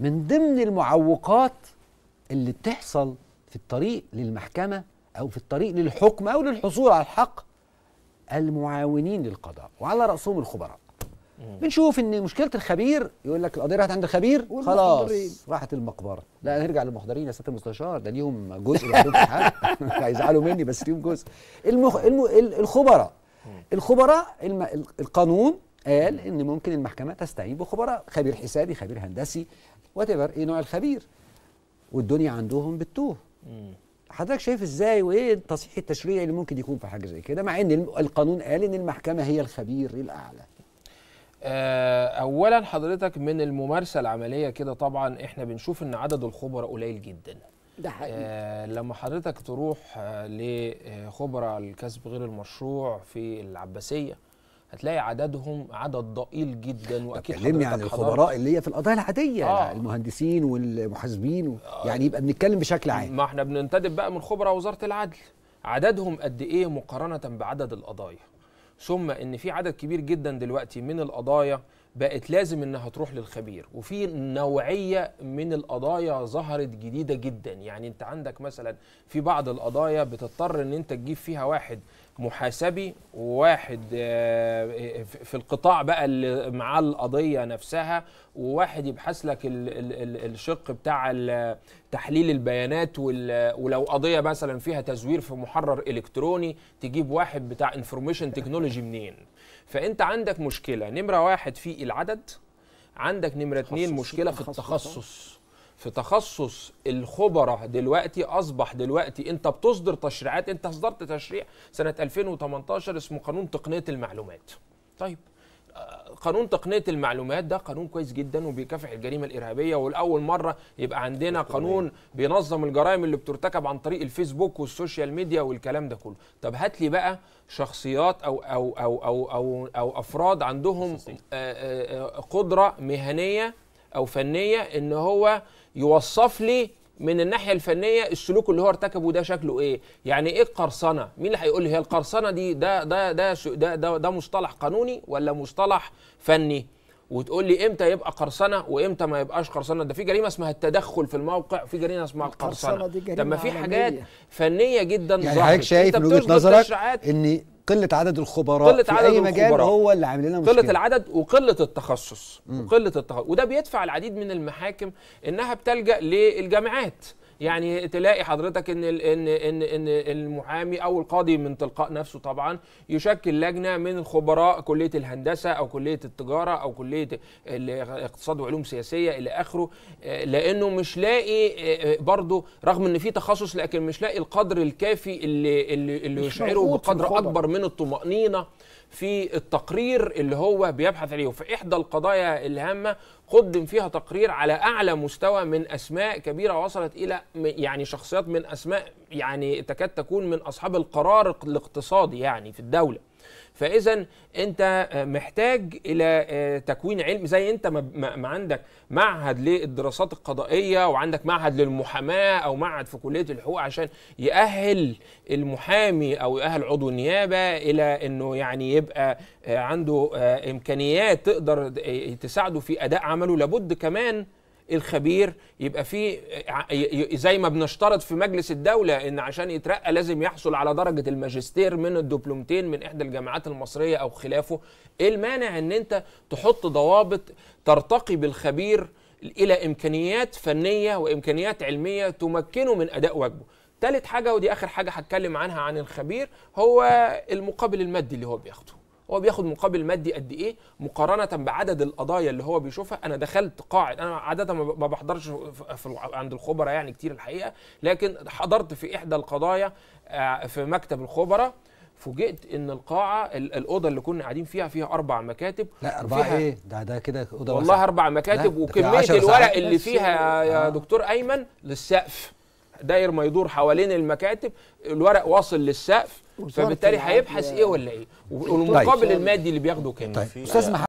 من ضمن المعوقات اللي بتحصل في الطريق للمحكمة أو في الطريق للحكم أو للحصول على الحق المعاونين للقضاء وعلى رأسهم الخبراء. بنشوف إن مشكلة الخبير يقول لك القضية راحت عند الخبير. خلاص راحت المقبرة. لا نرجع للمحضرين يا سياده المستشار ده ليهم جزء لوحدهم في الحلقة هيزعلوا مني بس ليهم جزء. المخ... الم... ال- الخبراء. الخبراء الم... ال- القانون قال إن ممكن المحكمة تستعين بخبراء خبير حسابي خبير هندسي وات إيه نوع الخبير. والدنيا عندهم بتوه حضرتك شايف إزاي؟ وإيه التصحيح التشريعي اللي ممكن يكون في حاجة زي كده؟ مع إن القانون قال إن المحكمة هي الخبير الأعلى. آه، اولا حضرتك من الممارسة العملية كده طبعا إحنا بنشوف إن عدد الخبراء قليل جدا. ده حقيقي. آه لما حضرتك تروح آه لخبراء الكسب غير المشروع في العباسية هتلاقي عددهم عدد ضئيل جدا وأكيد كلمني عن الخبراء اللي هي في القضايا العادية آه. المهندسين والمحاسبين و... يعني يبقى بنتكلم بشكل عام. ما إحنا بننتدب بقى من خبراء وزارة العدل. عددهم قد إيه مقارنة بعدد القضايا؟ ثم إن في عدد كبير جدا دلوقتي من القضايا بقت لازم إنها تروح للخبير. وفي نوعية من القضايا ظهرت جديدة جدا. يعني أنت عندك مثلا في بعض القضايا بتضطر إن أنت تجيب فيها واحد محاسبي وواحد آه، في في القطاع بقى اللي معاه القضية نفسها وواحد يبحث لك ال- ال- ال- الشق بتاع تحليل البيانات ولو قضية مثلا فيها تزوير في محرر إلكتروني تجيب واحد بتاع information technology منين. فأنت عندك مشكلة. نمرة واحد في العدد. عندك نمرة اتنين مشكلة في التخصص. التخصص في تخصص الخبراء دلوقتي أصبح دلوقتي أنت بتصدر تشريعات أنت اصدرت تشريع سنة 2018 اسمه قانون تقنية المعلومات. طيب. قانون تقنية المعلومات ده قانون كويس جدا وبيكافح الجريمة الإرهابية والأول مرة يبقى عندنا قانون بينظم الجرائم اللي بترتكب عن طريق الفيسبوك والسوشيال ميديا والكلام ده كله. طب هات لي بقى شخصيات أو أو أو أو أو, أو أفراد عندهم آه، آه، آه، قدرة مهنية أو فنية إن هو يوصف لي من الناحية الفنية السلوك اللي هو ارتكبه ده شكله إيه؟ يعني إيه القرصنة؟ مين اللي هيقول لي هي القرصنة دي ده ده ده ده ده, ده مصطلح قانوني ولا مصطلح فني؟ وتقول لي إمتى يبقى قرصنة وإمتى ما يبقاش قرصنة؟ ده في جريمة اسمها التدخل في الموقع في جريمة اسمها القرصنة القرصنة. دي جريمة طب ما في. حاجات فنية جدا يعني. حضرتك شايف من وجهة نظرك إن قلة عدد الخبراء قلة في عدد أي مجال الخبراء. هو اللي عامل لنا مشكلة. قله العدد وقلة التخصص. وقلة التخصص وده بيدفع العديد من المحاكم إنها بتلجأ للجامعات. يعني تلاقي حضرتك إن إن إن إن المحامي أو القاضي من تلقاء نفسه طبعا يشكل لجنة من الخبراء كلية الهندسة أو كلية التجارة أو كلية الاقتصاد وعلوم سياسية إلى آخره آه، لأنه مش لاقي آه، آه، برضه رغم إن في تخصص لكن مش لاقي القدر الكافي اللي اللي, اللي يشعره بقدر. أكبر من الطمأنينة في التقرير اللي هو بيبحث عليه وفي إحدى القضايا الهامة قدم فيها تقرير على أعلى مستوى من أسماء كبيرة وصلت إلى يعني شخصيات من أسماء يعني تكاد تكون من أصحاب القرار الاقتصادي يعني في الدولة. فاذا انت محتاج إلى آه، تكوين علم زي انت ما- عندك معهد للدراسات القضائية وعندك معهد للمحاماة أو معهد في كلية الحقوق عشان يأهل المحامي أو يأهل عضو النيابة إلى انه يعني يبقى آه، عنده آه، امكانيات تقدر تساعده في اداء عمله. لابد كمان الخبير يبقى فيه ع- ي- ي- زي ما بنشترط في مجلس الدولة إن عشان يترقى لازم يحصل على درجة الماجستير من الدبلومتين من إحدى الجامعات المصرية أو خلافه. إيه المانع إن أنت تحط ضوابط ترتقي بالخبير إلى إمكانيات فنية وإمكانيات علمية تمكنه من أداء واجبه؟ تالت حاجة ودي آخر حاجة هتكلم عنها عن الخبير هو المقابل المادي اللي هو بياخده. هو بياخد مقابل مادي قد إيه مقارنة بعدد القضايا اللي هو بيشوفها أنا دخلت قاعد أنا عادة ما بحضرش في عند الخبراء يعني كتير الحقيقة لكن حضرت في إحدى القضايا آه، في مكتب الخبراء فوجئت إن القاعة ال- الأوضة اللي كنا قاعدين فيها فيها أربع مكاتب لا أربعة وفيها- إيه ده ده كده أوضة والله. أربع مكاتب وكمية الورق. اللي فيها يا آه. دكتور أيمن للسقف داير ما يدور حوالين المكاتب الورق واصل للسقف فبالتالي هيبحث إيه ولا إيه؟ والمقابل طيب. المادي اللي بياخده كام؟ طيب. أستاذ محمد.